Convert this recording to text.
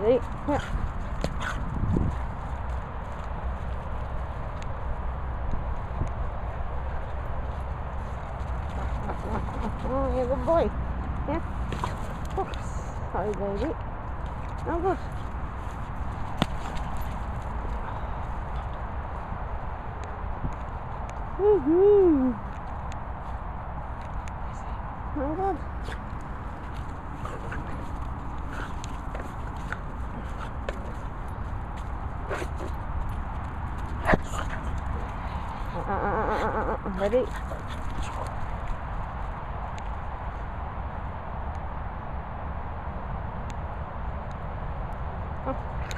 Ready? Yeah. Oh, you're a good boy. Yeah. Oops. Sorry, baby. No good. Woohoo! No good. Uh, uh, uh, Ready? Oh.